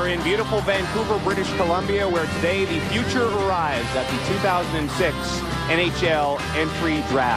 are in beautiful Vancouver, British Columbia, where today the future arrives at the 2006 NHL entry draft.